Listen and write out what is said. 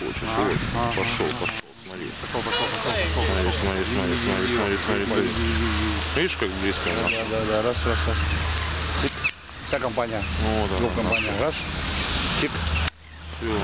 Очень, А, а, Пошел, а, пошел, смотри. Пошел, пошел, пошел, пошел. Смотри, смотри, смотри, смотри, смотри, смотри, смотри. Видишь, как близко Да, наш? да, да, да, раз, раз, раз. Тик. Вся компания. Ну, да, Двух да, компания. Раз. Тик. Всё.